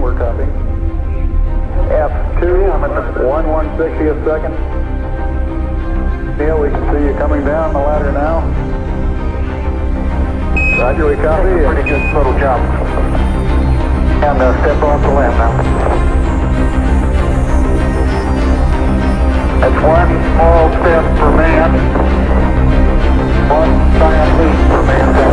We're copying. F2, I'm at the 1 160th second. Neil, we can see you coming down the ladder now. Roger, we copy. Pretty good little jump. And uh, step off the LM now. That's one small step for man, one giant leap for mankind.